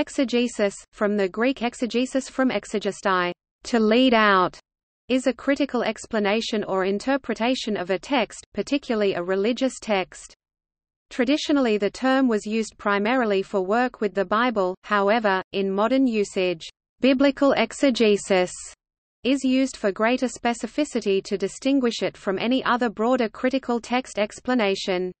Exegesis, from the Greek exegesis from exegestai, to lead out, is a critical explanation or interpretation of a text, particularly a religious text. Traditionally the term was used primarily for work with the Bible, however, in modern usage, biblical exegesis is used for greater specificity to distinguish it from any other broader critical text explanation.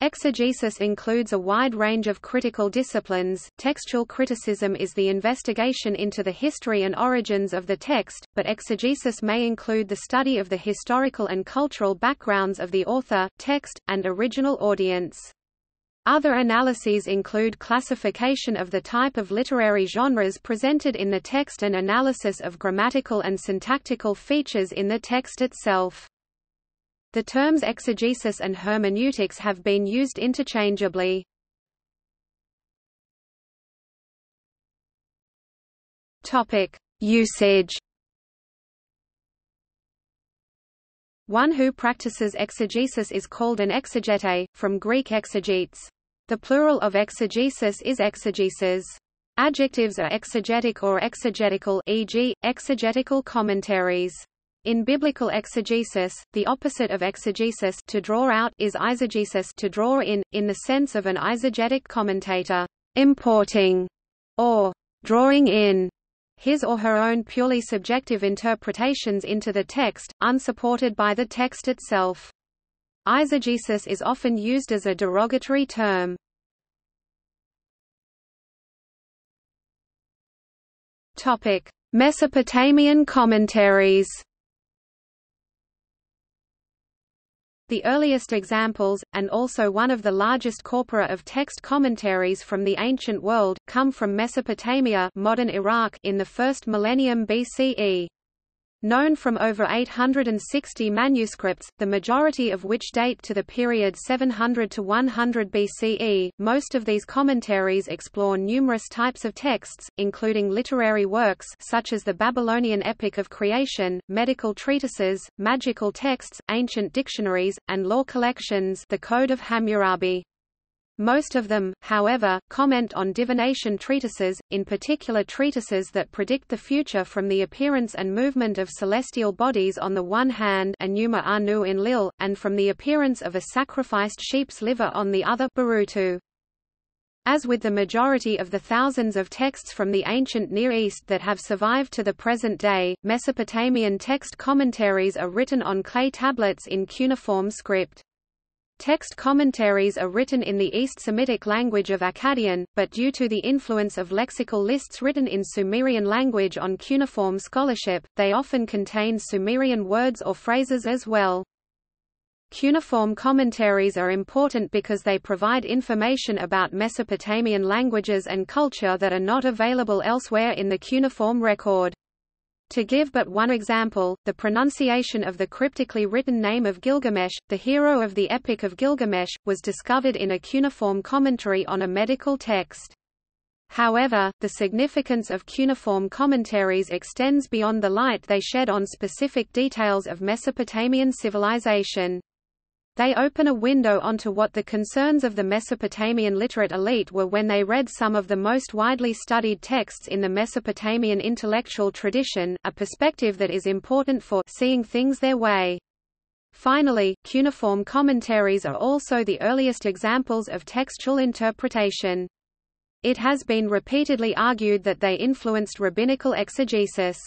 Exegesis includes a wide range of critical disciplines. Textual criticism is the investigation into the history and origins of the text, but exegesis may include the study of the historical and cultural backgrounds of the author, text, and original audience. Other analyses include classification of the type of literary genres presented in the text and analysis of grammatical and syntactical features in the text itself. The terms exegesis and hermeneutics have been used interchangeably. Usage. One who practices exegesis is called an exegete, from Greek exegetes. The plural of exegesis is exegeses. Adjectives are exegetic or exegetical e.g., exegetical commentaries. In biblical exegesis, the opposite of exegesis to draw out is eisegesis to draw in, in the sense of an eisegetic commentator importing or drawing in his or her own purely subjective interpretations into the text, unsupported by the text itself. Eisegesis is often used as a derogatory term. Mesopotamian commentaries The earliest examples, and also one of the largest corpora of text commentaries from the ancient world, come from Mesopotamia modern Iraq in the first millennium BCE known from over 860 manuscripts, the majority of which date to the period 700 to 100 BCE. Most of these commentaries explore numerous types of texts, including literary works such as the Babylonian Epic of Creation, medical treatises, magical texts, ancient dictionaries, and law collections, the Code of Hammurabi. Most of them, however, comment on divination treatises, in particular treatises that predict the future from the appearance and movement of celestial bodies on the one hand Enuma Anu Enlil, and from the appearance of a sacrificed sheep's liver on the other Barutu. As with the majority of the thousands of texts from the ancient Near East that have survived to the present day, Mesopotamian text commentaries are written on clay tablets in cuneiform script. Text commentaries are written in the East Semitic language of Akkadian, but due to the influence of lexical lists written in Sumerian language on cuneiform scholarship, they often contain Sumerian words or phrases as well. Cuneiform commentaries are important because they provide information about Mesopotamian languages and culture that are not available elsewhere in the cuneiform record. To give but one example, the pronunciation of the cryptically written name of Gilgamesh, the hero of the Epic of Gilgamesh, was discovered in a cuneiform commentary on a medical text. However, the significance of cuneiform commentaries extends beyond the light they shed on specific details of Mesopotamian civilization. They open a window onto what the concerns of the Mesopotamian literate elite were when they read some of the most widely studied texts in the Mesopotamian intellectual tradition, a perspective that is important for seeing things their way. Finally, cuneiform commentaries are also the earliest examples of textual interpretation. It has been repeatedly argued that they influenced rabbinical exegesis.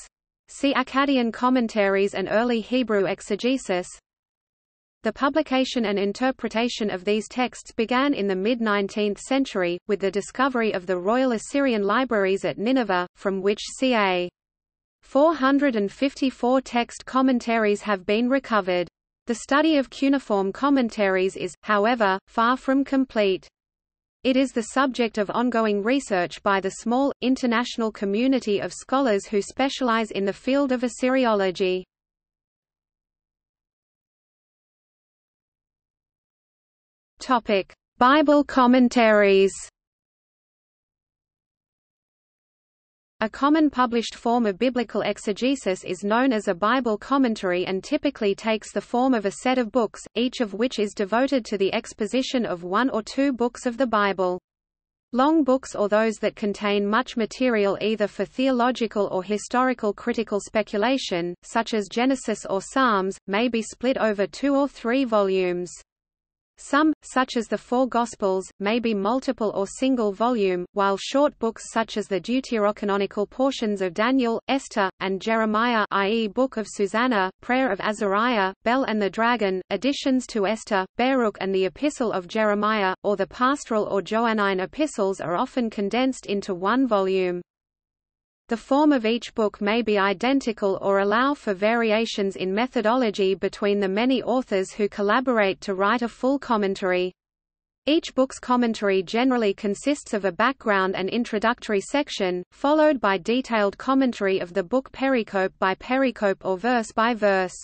See Akkadian commentaries and early Hebrew exegesis, the publication and interpretation of these texts began in the mid-19th century, with the discovery of the Royal Assyrian Libraries at Nineveh, from which ca. 454 text commentaries have been recovered. The study of cuneiform commentaries is, however, far from complete. It is the subject of ongoing research by the small, international community of scholars who specialize in the field of Assyriology. Topic: Bible commentaries. A common published form of biblical exegesis is known as a Bible commentary and typically takes the form of a set of books, each of which is devoted to the exposition of one or two books of the Bible. Long books or those that contain much material either for theological or historical critical speculation, such as Genesis or Psalms, may be split over two or three volumes. Some, such as the Four Gospels, may be multiple or single volume, while short books such as the deuterocanonical portions of Daniel, Esther, and Jeremiah i.e. Book of Susanna, Prayer of Azariah, Bel and the Dragon, additions to Esther, Baruch and the Epistle of Jeremiah, or the pastoral or Johannine epistles are often condensed into one volume. The form of each book may be identical or allow for variations in methodology between the many authors who collaborate to write a full commentary. Each book's commentary generally consists of a background and introductory section, followed by detailed commentary of the book pericope by pericope or verse by verse.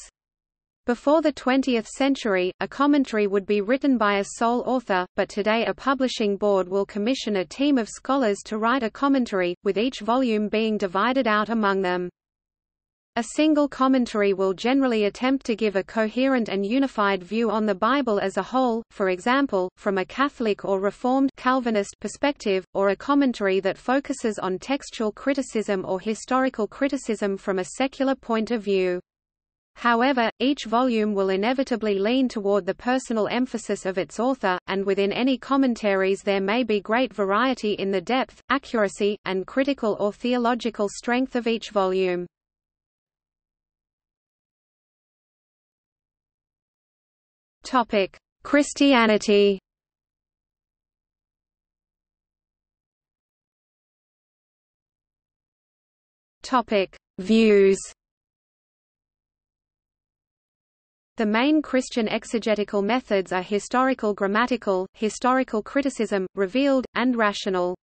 Before the 20th century, a commentary would be written by a sole author, but today a publishing board will commission a team of scholars to write a commentary, with each volume being divided out among them. A single commentary will generally attempt to give a coherent and unified view on the Bible as a whole, for example, from a Catholic or Reformed Calvinist perspective, or a commentary that focuses on textual criticism or historical criticism from a secular point of view. However, each volume will inevitably lean toward the personal emphasis of its author, and within any commentaries there may be great variety in the depth, accuracy, and critical or theological strength of each volume. Topic: Christianity. Topic: Views. The main Christian exegetical methods are historical grammatical, historical criticism, revealed, and rational.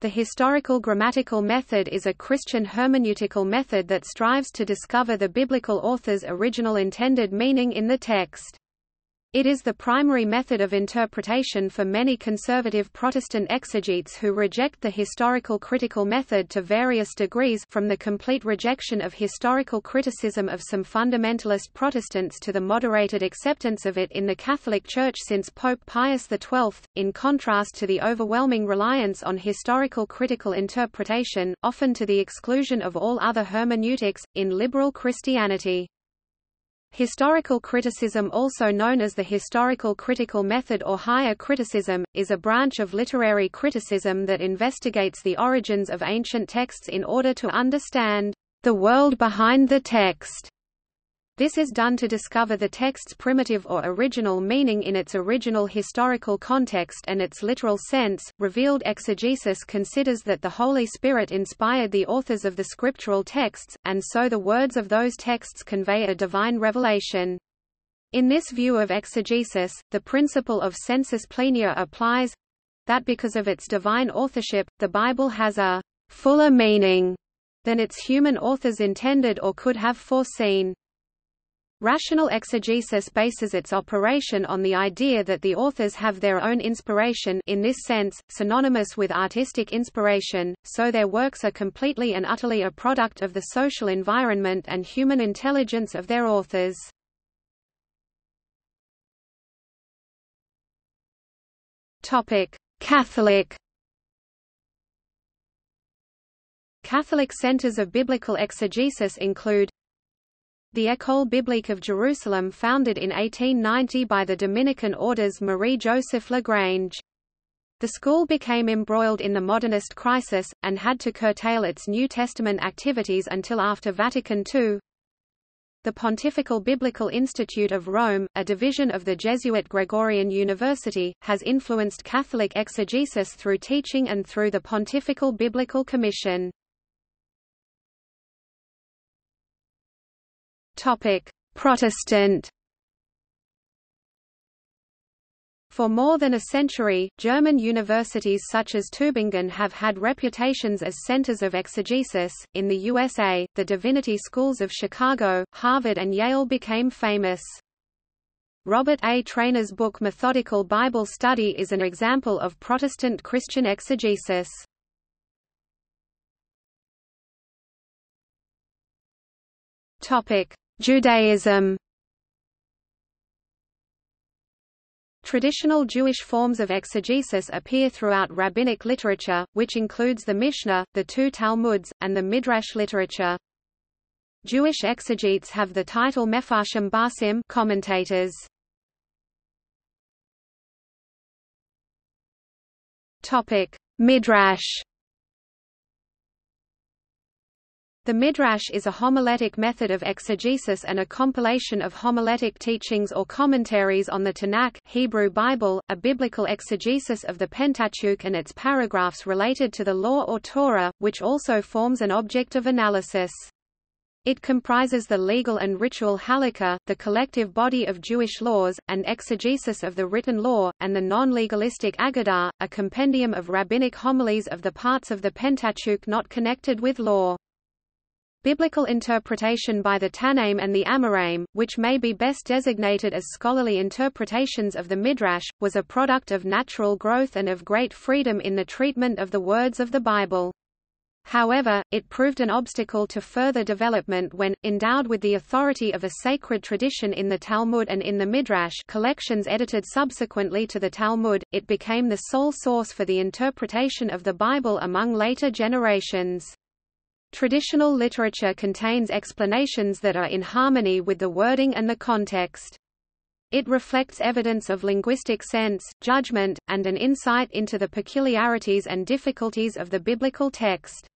The historical grammatical method is a Christian hermeneutical method that strives to discover the biblical author's original intended meaning in the text. It is the primary method of interpretation for many conservative Protestant exegetes who reject the historical critical method to various degrees from the complete rejection of historical criticism of some fundamentalist Protestants to the moderated acceptance of it in the Catholic Church since Pope Pius XII, in contrast to the overwhelming reliance on historical critical interpretation, often to the exclusion of all other hermeneutics, in liberal Christianity. Historical criticism also known as the historical critical method or higher criticism, is a branch of literary criticism that investigates the origins of ancient texts in order to understand the world behind the text. This is done to discover the text's primitive or original meaning in its original historical context and its literal sense. Revealed exegesis considers that the Holy Spirit inspired the authors of the scriptural texts, and so the words of those texts convey a divine revelation. In this view of exegesis, the principle of sensus plenior applies that because of its divine authorship, the Bible has a fuller meaning than its human authors intended or could have foreseen. Rational exegesis bases its operation on the idea that the authors have their own inspiration in this sense, synonymous with artistic inspiration, so their works are completely and utterly a product of the social environment and human intelligence of their authors. Catholic Catholic centers of biblical exegesis include the École Biblique of Jerusalem founded in 1890 by the Dominican orders Marie-Joseph Lagrange. The school became embroiled in the modernist crisis, and had to curtail its New Testament activities until after Vatican II. The Pontifical Biblical Institute of Rome, a division of the Jesuit Gregorian University, has influenced Catholic exegesis through teaching and through the Pontifical Biblical Commission. Topic: Protestant. For more than a century, German universities such as Tübingen have had reputations as centers of exegesis. In the USA, the divinity schools of Chicago, Harvard, and Yale became famous. Robert A. Traina's book Methodical Bible Study is an example of Protestant Christian exegesis. Topic: Judaism Traditional Jewish forms of exegesis appear throughout rabbinic literature, which includes the Mishnah, the two Talmuds, and the Midrash literature. Jewish exegetes have the title Mefarshim Basim commentators. Topic: Midrash The Midrash is a homiletic method of exegesis and a compilation of homiletic teachings or commentaries on the Tanakh Hebrew Bible, a biblical exegesis of the Pentateuch and its paragraphs related to the law or Torah, which also forms an object of analysis. It comprises the legal and ritual halakha, the collective body of Jewish laws, and exegesis of the written law, and the non-legalistic Agadah, a compendium of rabbinic homilies of the parts of the Pentateuch not connected with law. Biblical interpretation by the Tannaim and the Amoraim, which may be best designated as scholarly interpretations of the Midrash, was a product of natural growth and of great freedom in the treatment of the words of the Bible. However, it proved an obstacle to further development when, endowed with the authority of a sacred tradition in the Talmud and in the Midrash collections edited subsequently to the Talmud, it became the sole source for the interpretation of the Bible among later generations. Traditional literature contains explanations that are in harmony with the wording and the context. It reflects evidence of linguistic sense, judgment, and an insight into the peculiarities and difficulties of the biblical text.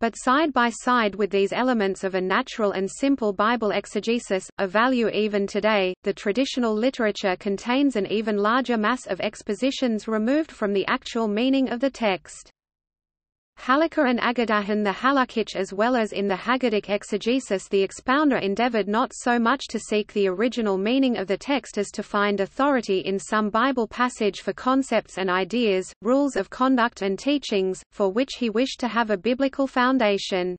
But side by side with these elements of a natural and simple Bible exegesis, of value even today, the traditional literature contains an even larger mass of expositions removed from the actual meaning of the text. Halakha and Agadahan the Halakhic as well as in the Haggadic exegesis the expounder endeavored not so much to seek the original meaning of the text as to find authority in some Bible passage for concepts and ideas, rules of conduct and teachings, for which he wished to have a biblical foundation.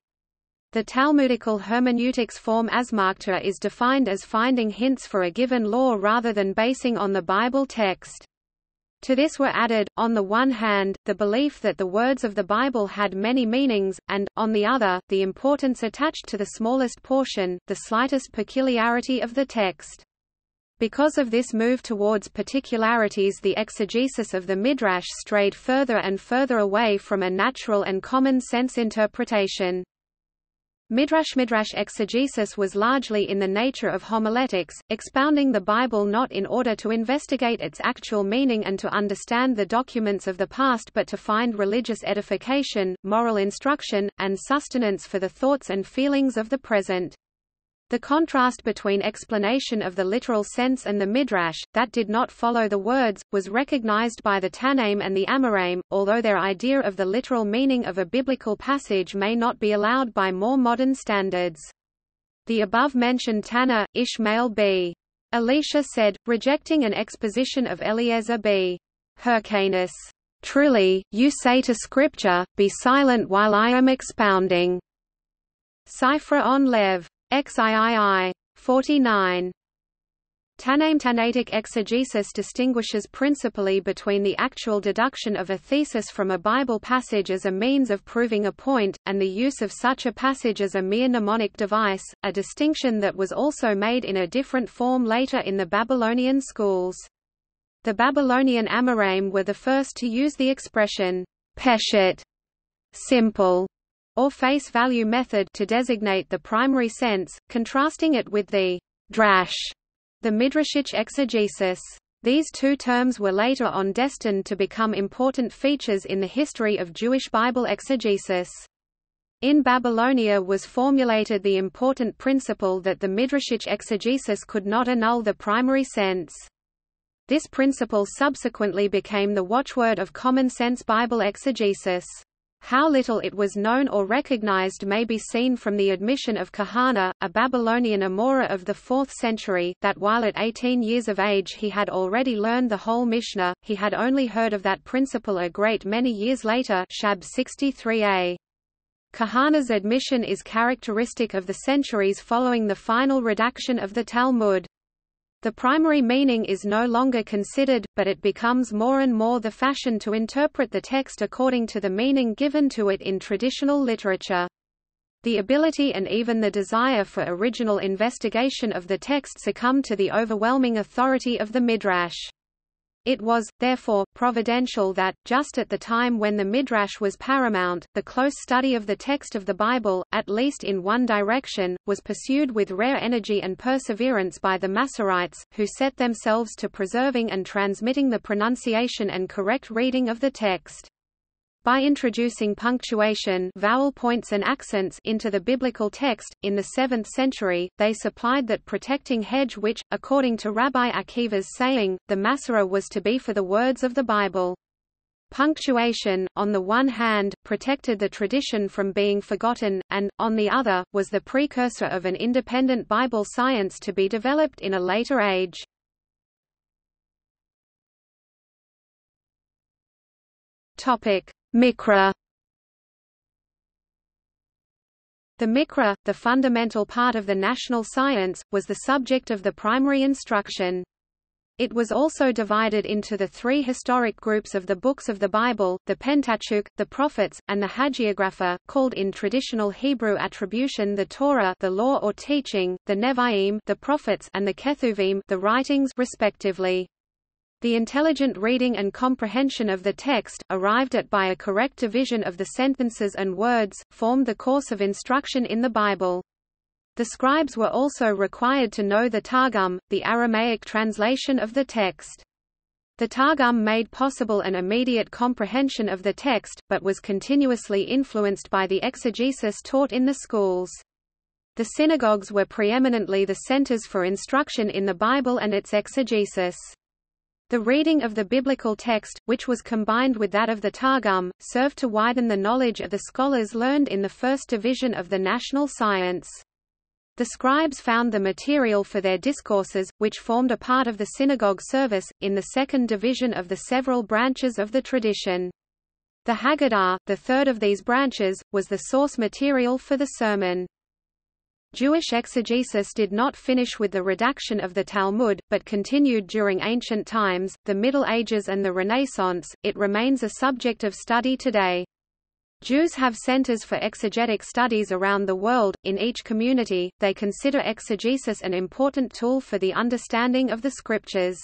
The Talmudical hermeneutics form asmachta is defined as finding hints for a given law rather than basing on the Bible text. To this were added, on the one hand, the belief that the words of the Bible had many meanings, and, on the other, the importance attached to the smallest portion, the slightest peculiarity of the text. Because of this move towards particularities the exegesis of the Midrash strayed further and further away from a natural and common sense interpretation. Midrash Midrash exegesis was largely in the nature of homiletics, expounding the Bible not in order to investigate its actual meaning and to understand the documents of the past but to find religious edification, moral instruction, and sustenance for the thoughts and feelings of the present. The contrast between explanation of the literal sense and the midrash, that did not follow the words, was recognized by the Tannaim and the Amoraim, although their idea of the literal meaning of a biblical passage may not be allowed by more modern standards. The above-mentioned Tanna, Ishmael b. Elisha said, rejecting an exposition of Eliezer b. Hyrcanus, Truly, you say to Scripture, Be silent while I am expounding. Sifra on Lev. XIII. 49. Tannaim-Tanaitic exegesis distinguishes principally between the actual deduction of a thesis from a Bible passage as a means of proving a point, and the use of such a passage as a mere mnemonic device, a distinction that was also made in a different form later in the Babylonian schools. The Babylonian Amoraim were the first to use the expression, peshat, simple, or face value method to designate the primary sense, contrasting it with the drash, the midrashic exegesis. These two terms were later on destined to become important features in the history of Jewish Bible exegesis. In Babylonia was formulated the important principle that the midrashic exegesis could not annul the primary sense. This principle subsequently became the watchword of common-sense Bible exegesis. How little it was known or recognized may be seen from the admission of Kahana, a Babylonian Amora of the 4th century, that while at 18 years of age he had already learned the whole Mishnah, he had only heard of that principle a great many years later Shab 63a. Kahana's admission is characteristic of the centuries following the final redaction of the Talmud. The primary meaning is no longer considered, but it becomes more and more the fashion to interpret the text according to the meaning given to it in traditional literature. The ability and even the desire for original investigation of the text succumb to the overwhelming authority of the Midrash. It was, therefore, providential that, just at the time when the Midrash was paramount, the close study of the text of the Bible, at least in one direction, was pursued with rare energy and perseverance by the Masoretes, who set themselves to preserving and transmitting the pronunciation and correct reading of the text. By introducing punctuation vowel points and accents into the biblical text, in the 7th century, they supplied that protecting hedge which, according to Rabbi Akiva's saying, the Masorah was to be for the words of the Bible. Punctuation, on the one hand, protected the tradition from being forgotten, and, on the other, was the precursor of an independent Bible science to be developed in a later age. Topic. Mikra The Mikra, the fundamental part of the national science, was the subject of the primary instruction. It was also divided into the three historic groups of the books of the Bible, the Pentateuch, the Prophets, and the Hagiographa, called in traditional Hebrew attribution the Torah the law or teaching, the Nevi'im the prophets and the Ketuvim the writings respectively. The intelligent reading and comprehension of the text, arrived at by a correct division of the sentences and words, formed the course of instruction in the Bible. The scribes were also required to know the Targum, the Aramaic translation of the text. The Targum made possible an immediate comprehension of the text, but was continuously influenced by the exegesis taught in the schools. The synagogues were preeminently the centers for instruction in the Bible and its exegesis. The reading of the biblical text, which was combined with that of the Targum, served to widen the knowledge of the scholars learned in the first division of the national science. The scribes found the material for their discourses, which formed a part of the synagogue service, in the second division of the several branches of the tradition. The Haggadah, the third of these branches, was the source material for the sermon. Jewish exegesis did not finish with the redaction of the Talmud, but continued during ancient times, the Middle Ages and the Renaissance. It remains a subject of study today. Jews have centers for exegetic studies around the world. In each community, they consider exegesis an important tool for the understanding of the scriptures.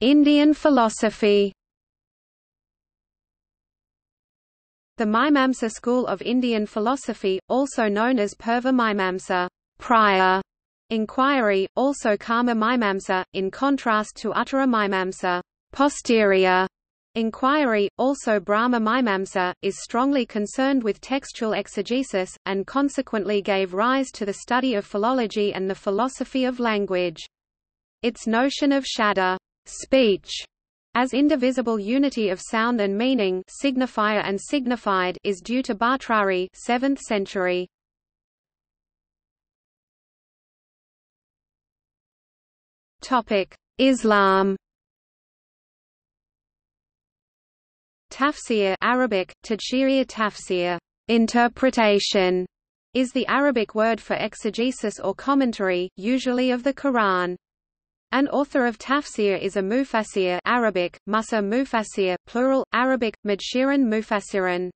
Indian philosophy. The Mimamsa school of Indian philosophy, also known as Purva Mimamsa prior inquiry, also Karma Mimamsa, in contrast to Uttara Mimamsa posterior inquiry, also Brahma Mimamsa, is strongly concerned with textual exegesis, and consequently gave rise to the study of philology and the philosophy of language. Its notion of shabda speech as indivisible unity of sound and meaning signifier and signified is due to Bhartrhari 7th century. Topic: Islam. Tafsir Arabic, Tadshiriya tafsir, interpretation, is the Arabic word for exegesis or commentary, usually of the Quran. An author of tafsir is a mufassir Arabic, musa mufassir, plural, Arabic, Mudshiran mufassiran.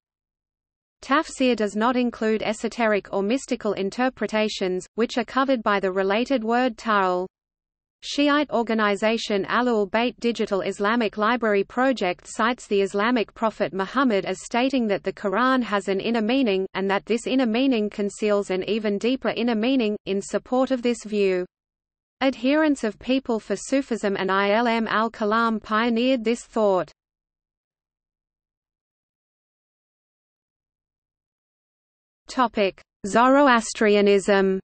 Tafsir does not include esoteric or mystical interpretations, which are covered by the related word ta'wil. Shiite organization Ahlul Bayt Digital Islamic Library Project cites the Islamic prophet Muhammad as stating that the Quran has an inner meaning, and that this inner meaning conceals an even deeper inner meaning, in support of this view. Adherents of People for Sufism and Ilm al-Kalam pioneered this thought. Zoroastrianism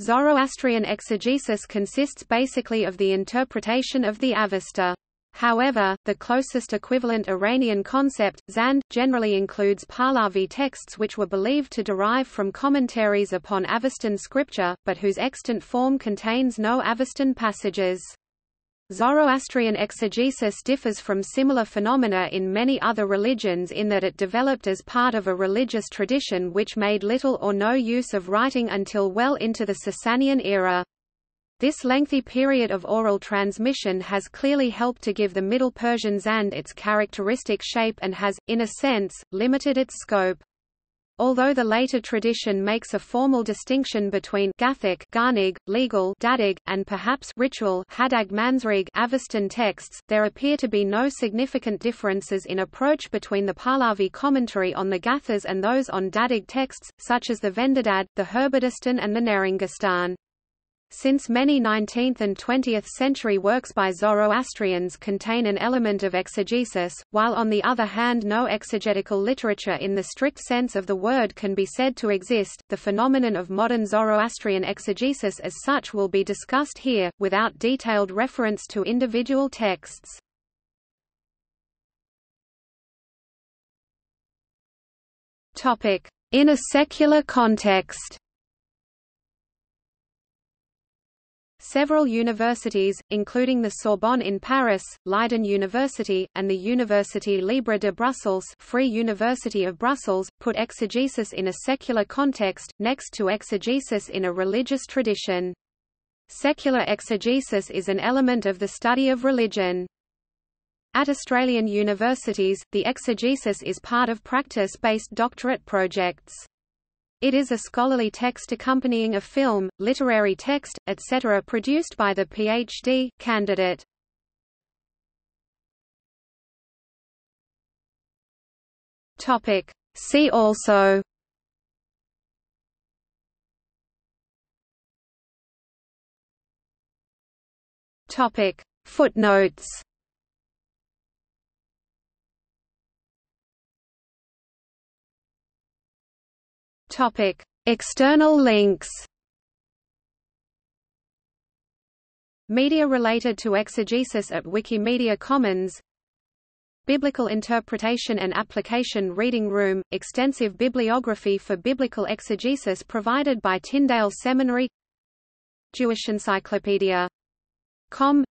Zoroastrian exegesis consists basically of the interpretation of the Avesta. However, the closest equivalent Iranian concept, Zand, generally includes Pahlavi texts which were believed to derive from commentaries upon Avestan scripture, but whose extant form contains no Avestan passages. Zoroastrian exegesis differs from similar phenomena in many other religions in that it developed as part of a religious tradition which made little or no use of writing until well into the Sasanian era. This lengthy period of oral transmission has clearly helped to give the Middle Persian Zand its characteristic shape and has, in a sense, limited its scope. Although the later tradition makes a formal distinction between Gathic Garnig, legal Dadig, and perhaps ritual Hadag Mansrig Avestan texts, there appear to be no significant differences in approach between the Pahlavi commentary on the Gathas and those on Dadig texts, such as the Vendidad, the Herbadistan and the Neringastan. Since many 19th and 20th century works by Zoroastrians contain an element of exegesis, while on the other hand no exegetical literature in the strict sense of the word can be said to exist, the phenomenon of modern Zoroastrian exegesis as such will be discussed here, without detailed reference to individual texts. In a secular context Several universities, including the Sorbonne in Paris, Leiden University, and the Université Libre de Bruxelles Free University of Brussels, put exegesis in a secular context, next to exegesis in a religious tradition. Secular exegesis is an element of the study of religion. At Australian universities, the exegesis is part of practice-based doctorate projects. It is a scholarly text accompanying a film, literary text, etc. produced by the Ph.D. candidate. Topic. See also Topic. Footnotes Topic: External links. Media related to exegesis at Wikimedia Commons. Biblical Interpretation and Application Reading Room, extensive bibliography for biblical exegesis provided by Tyndale Seminary. Jewish Encyclopedia. Com.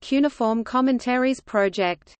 Cuneiform Commentaries Project